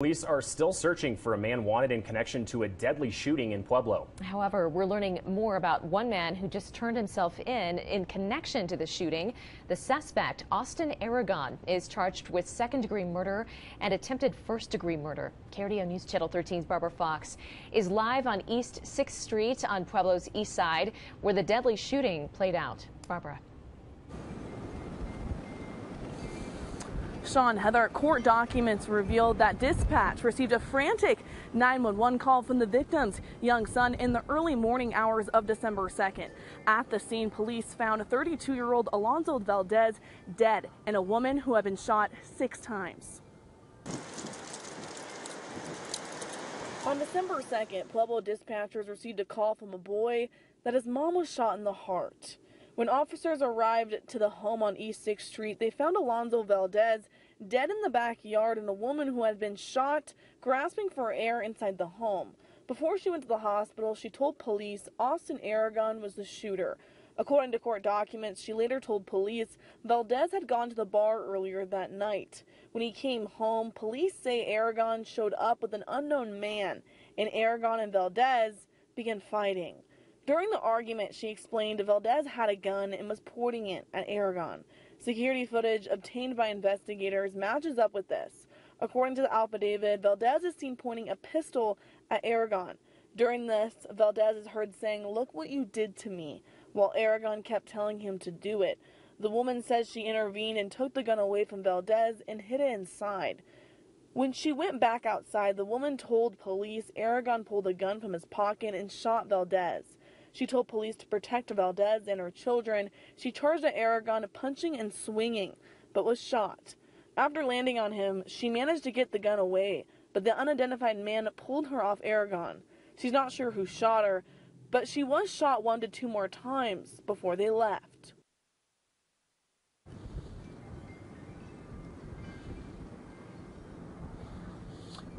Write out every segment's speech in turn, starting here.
Police are still searching for a man wanted in connection to a deadly shooting in Pueblo. However, we're learning more about one man who just turned himself in in connection to the shooting. The suspect, Austin Aragon, is charged with second degree murder and attempted first degree murder. KRDO News Channel 13's Barbara Fox is live on East 6th Street on Pueblo's east side where the deadly shooting played out. Barbara. Sean Heather, court documents revealed that dispatch received a frantic 911 call from the victim's young son in the early morning hours of December 2nd. At the scene, police found 32 year old Alonzo Valdez dead and a woman who had been shot six times. On December 2nd, Pueblo dispatchers received a call from a boy that his mom was shot in the heart. When officers arrived to the home on East 6th Street, they found Alonzo Valdez dead in the backyard and a woman who had been shot grasping for air inside the home. Before she went to the hospital, she told police Austin Aragon was the shooter. According to court documents, she later told police Valdez had gone to the bar earlier that night. When he came home, police say Aragon showed up with an unknown man, and Aragon and Valdez began fighting. During the argument, she explained Valdez had a gun and was pointing it at Aragon. Security footage obtained by investigators matches up with this. According to the affidavit, Valdez is seen pointing a pistol at Aragon. During this, Valdez is heard saying, Look what you did to me, while Aragon kept telling him to do it. The woman says she intervened and took the gun away from Valdez and hid it inside. When she went back outside, the woman told police Aragon pulled a gun from his pocket and shot Valdez. She told police to protect Valdez and her children. She charged Aragon punching and swinging, but was shot. After landing on him, she managed to get the gun away, but the unidentified man pulled her off Aragon. She's not sure who shot her, but she was shot one to two more times before they left.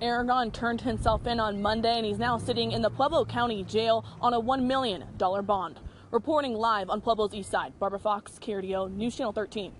Aragon turned himself in on Monday and he's now sitting in the Pueblo County Jail on a $1 million bond. Reporting live on Pueblo's east side, Barbara Fox, KRDO News Channel 13.